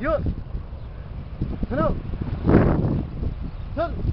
よっ。